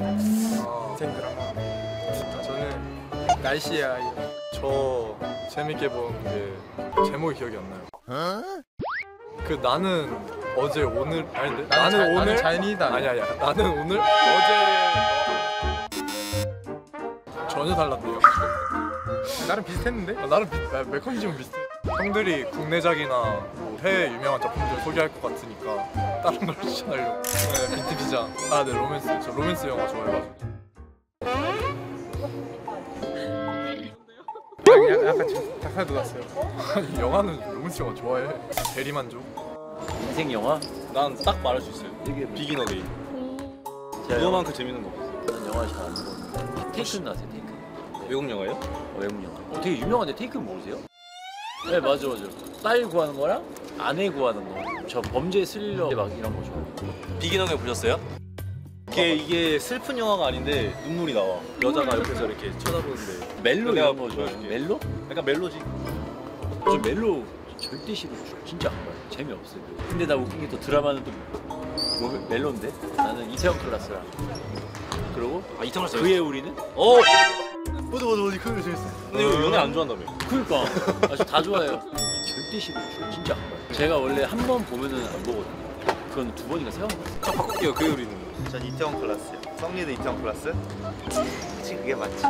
인생 드라마. 진짜 저는 날씨의 아이. 저 재밌게 본 게 제목이 기억이 안 나요. 그 나는 어제 오늘 아닌데 나는, 자- 오늘 나는 자연이다. 아니 아니야. 나는 오늘? 어제 전혀 달랐대요. 나름 비슷했는데? 아, 나름 비, 아, 메커니즘은 비슷해 형들이 국내작이나 뭐 해외 유명한 작품들 소개할 것 같으니까 다른 걸 추천하려고 네, 빈티비자 아네 로맨스 저 로맨스 영화 좋아해가지고 약간, 약간 좀 닭살 돋았어요. 아니 영화는 로맨스 영화 좋아해 대리만족 인생 영화? 난 딱 말할 수 있어요. 이게 뭐- Begin Again. 그거만큼 재밌는 거 없어요. 난 영화 잘안 보는데 Taken 아세요 Taken 외국 영화예요? 어, 외국 영화 어, 되게 유명한데 Taken 모르세요? 네 맞아 맞아 딸 구하는 거랑 아내 구하는 거 저 범죄 스릴러 막 이런 거 좋아해요 Begin Again 보셨어요? 이게 이게 슬픈 영화가 아닌데 눈물이 나와. 여자가 옆에서 이렇게 쳐다보는데 멜로 내가 이런 거 좋아해요 보여줄게. 멜로? 약간 멜로지. 저 멜로 절대 싫어 진짜 안 봐요 재미없어요 근데 나 웃긴 게 또 드라마는 또 뭐, 멜로인데 나는 이태원 클라스랑 그리고 아 이태원 클라스 그 해 우리는? 어. 맞아 맞아 맞아 그거 재밌어. 근데 이거 연애 안 좋아한다며? 그러니까 아저 다 좋아해요 절대 싫어 진짜 안 봐요 제가 원래 한 번 보면은 안 보거든요 그건 두 번인가 세 번 봤어요 자 바꿀게요 그의 우리는. 전 이태원 클라스요. 성리도 이태원 클라스? 그치 그게 맞지.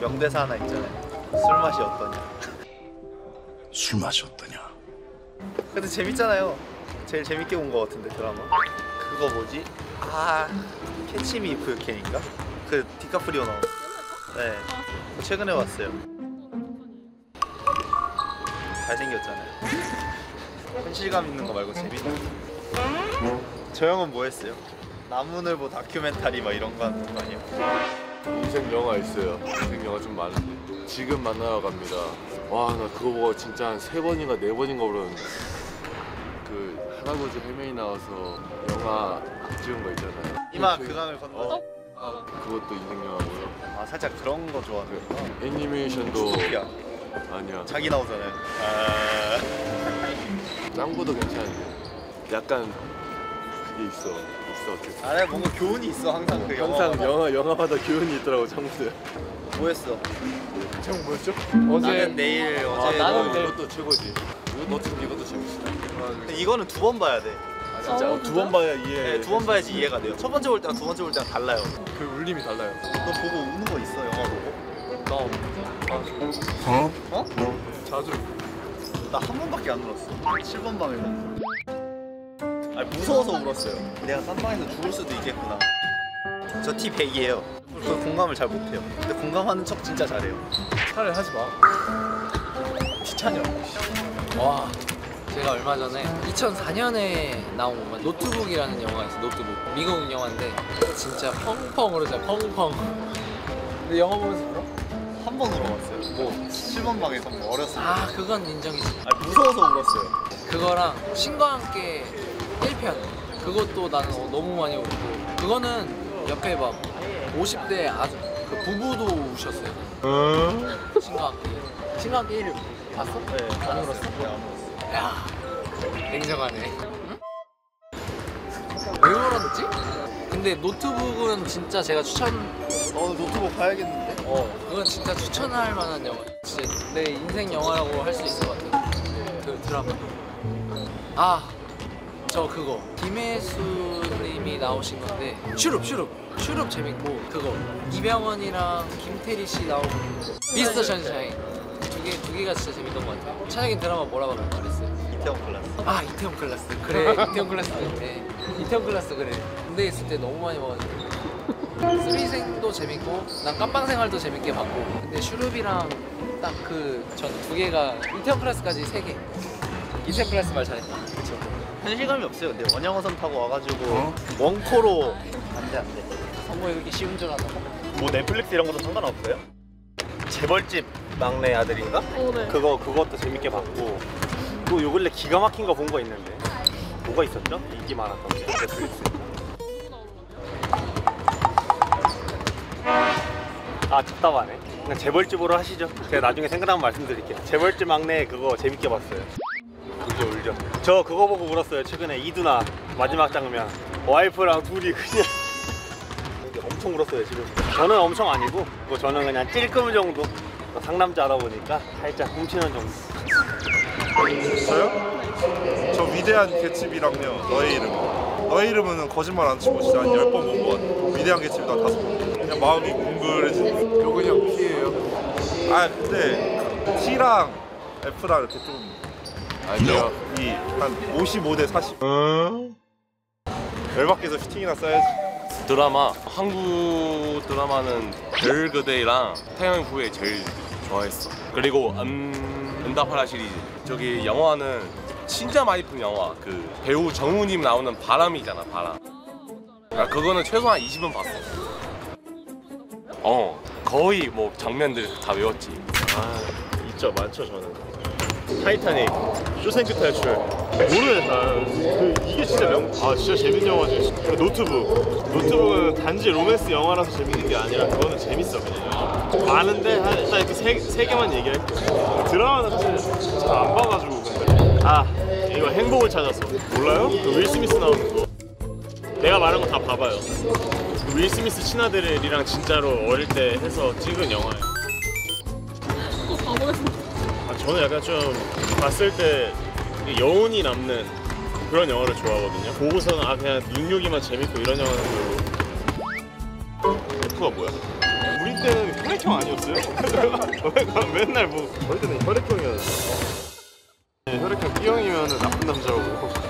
명대사 하나 있잖아요. 술 맛이 어떠냐. 술 맛이 어떠냐? 근데 재밌잖아요. 제일 재밌게 본 거 같은데 드라마. 그거 뭐지? 아 Catch Me If You Can인가? 그 디카프리오 나온. 네. 최근에 봤어요. 잘생겼잖아요. 현실감 있는 거 말고 재밌는 거. 저 형은 뭐 했어요? 나무늘보 다큐멘터리 막 이런 거 하는 거 아니에요? 인생 영화 있어요. 인생 영화 좀 많은데 지금 만나러 갑니다. 와 나 그거 보고 진짜 한 세 번인가 네 번인가 울었는데 그 할아버지 할머니 나와서 영화 찍은 거 있잖아요. 이마 그강을 건너. 어? 그것도 인생 영화고요. 아 살짝 그런 거 좋아하는 그 애니메이션도 소피아 아니야. 자기 나오잖아요. 아... 짱구도 괜찮은데 약간 그게 있어. 있어. 어쨌든. 아, 뭔가 교훈이 있어 항상 그 영화. 항상 영화 영화마다 교훈이 있더라고 짱구들. 뭐 했어? 제목 뭐였죠? 나는 내일 아, 어제 나는 너- 이것도 최고지. 너 지금 이것도 재밌어. 이거는 두 번 봐야 돼. 진짜 두번 봐야 이해. 네, 두 번 봐야지 이해가 돼요. 첫 번째 볼 때랑 두 번째 볼 때랑 달라요. 그 울림이 달라요 너 보고 우는 거 있어 영화 보고? 나 없는데 어? 어? 자주 나 한 번밖에 안 울었어. 7번 방에서. 아니 무서워서 울었어요. 내가 딴 방에서 죽을 수도 있겠구나. 저 T 100이에요. 그 공감을 잘 못해요. 근데 공감하는 척 진짜 잘해요. 차라리 하지 마 티찬형. 와 제가 얼마 전에 2004년에 나온 노트북이라는 영화가 있어요 노트북 미국 영화인데 진짜 펑펑 울었어요 펑펑 근데 영화 보면서 울어? 한 번 울어봤어요. 뭐 7번 방에서 뭐 어렸을 때. 아 그건 인정이지 아니 무서워서 울었어요. 그거랑 신과 함께 1편 그것도 나는 어, 너무 많이 울고 그거는 옆에 막 50대 아주 그 부부도 우셨어요 신과 함께 신과 함께 1위 봤어? 네. 안 울었어? 네, 안 울었어. 야 냉정하네. 왜 울었지? 근데 노트북은 진짜 제가 추천 어 노트북 봐야겠는데? 어 그건 진짜 추천할 만한 영화. 진짜 내 인생 영화라고 할 수 있을 것 같아. 그 드라마. 아 저 그거. 김혜수 님이 나오신 건데. 슈룹 슈룹. 슈룹 재밌고 그거. 이병헌이랑 김태리 씨 나오는 미스터 션샤인 두개두 개가 진짜 재밌던 것 같아요. 찬혁이 드라마 뭐라고 말했어요? 이태원 클라스. 아 이태원 클라스. 그래 이태원 클라스 네 이태원 클라스 그래. 군대 있을 때 너무 많이 봐가지고 슬의생도 재밌고 난 깜빵 생활도 재밌게 봤고. 근데 슈룹이랑 딱 그 전 두 개가 이태원 클라스까지 세 개. 이태원 클라스 말 잘했다. 그쵸. 현실감이 없어요. 근데 원양어선 타고 와가지고 원코로 안돼 안돼. 성공이 그렇게 쉬운 줄 아나 뭐 넷플릭스 이런 것도 상관없어요? 재벌집 막내 아들인가? 그거 그것도 재밌게 봤고 또 요 근래 기가 막힌 거 본 거 있는데 뭐가 있었죠? 인기 많았던 게 넷플릭스. 아 답답하네. 그냥 재벌집으로 하시죠. 제가 나중에 생각나면 말씀드릴게요. 재벌집 막내 그거 재밌게 봤어요. 울죠 울죠. 저 그거 보고 울었어요. 최근에 이두나 마지막 장면. 와이프랑 둘이 그냥 엄청 울었어요 지금. 저는 엄청 아니고 뭐 저는 그냥 찔끔 정도. 뭐 상남자다 보니까 살짝 훔치는 정도. 저요? 저 위대한 개츠비랑요 너의 이름 너의 이름은 거짓말 안 치고 진짜 한 10번 본것 같아요 위대한 개츠비도 한 다섯 번 그냥 마음이 뭉글해지는 요건 형 P예요. 아 근데 T랑 F랑 이렇게 좀 아니요. 이한 55대 40 열받게서 슈팅이나 써야지 드라마 한국 드라마는 별그대랑 태양 후에 제일 좋아했어. 그리고 음, 은다파라 시리즈. 저기 영화는 진짜 많이 본 영화. 그 배우 정우님 나오는 바람이잖아 바람. 아, 그거는 최소한 20은 봤어. 어 거의 뭐 장면들 다 외웠지. 아 있죠 많죠 저는 타이타닉 쇼생크 탈출. 모르네 다그 이게 진짜 명 아 진짜 재밌는 영화지 그 노트북. 노트북은 단지 로맨스 영화라서 재밌는 게 아니라 그거는 재밌어 그냥. 많은데 한 일단 이렇게 세, 세 개만 얘기할게 드라마는 사실 잘 안 봐가지고. 근데 아 이거 행복을 찾았어. 몰라요? 그 윌 스미스 나오는 거. 내가 말한 거 다 봐봐요. 그 윌 스미스 친아들이랑 진짜로 어릴 때 해서 찍은 영화예요. 아, 저는 약간 좀 봤을 때 여운이 남는 그런 영화를 좋아하거든요. 보고서는 아 그냥 눈요기만 재밌고 이런 영화는 뭐 F가 뭐야? 우리 때는 혈액형 아니었어요? 왜 맨날 뭐 저희 때는 혈액형이었어. 네, 혈액형 B형이면 나쁜 남자고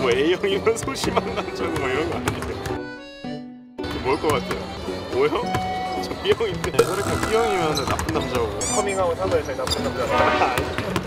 뭐 A형이면 소심한 남자고 뭐 이런 거 아니에요? 뭘 것 같아요? O형? 저 B형인데 혈액형 B형이면 나쁜 남자고 커밍아웃 하면 제일 나쁜 남자